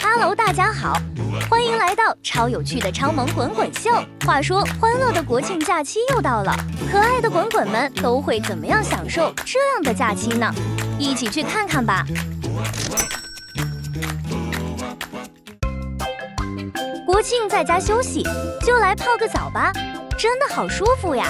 Hello，大家好，欢迎来到超有趣的超萌滚滚秀。话说，欢乐的国庆假期又到了，可爱的滚滚们都会怎么样享受这样的假期呢？一起去看看吧。国庆在家休息，就来泡个澡吧，真的好舒服呀。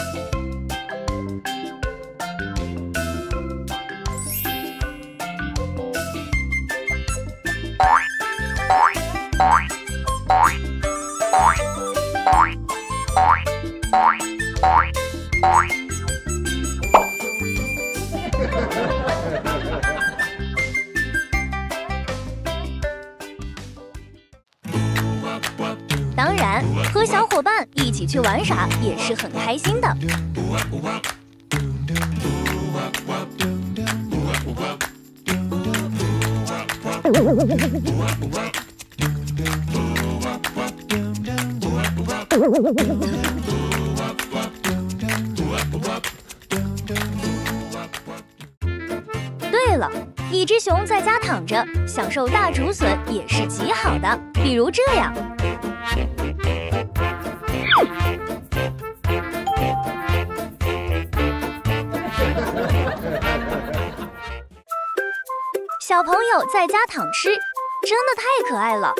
当然，和小伙伴一起去玩耍也是很开心的。对了，一只熊在家躺着，享受大竹笋也是极好的。比如这样，小朋友在家躺吃，真的太可爱了。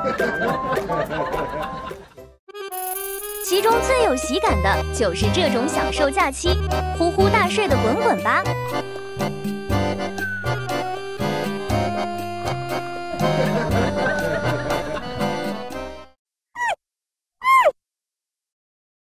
其中最有喜感的就是这种享受假期呼呼大睡的滚滚吧。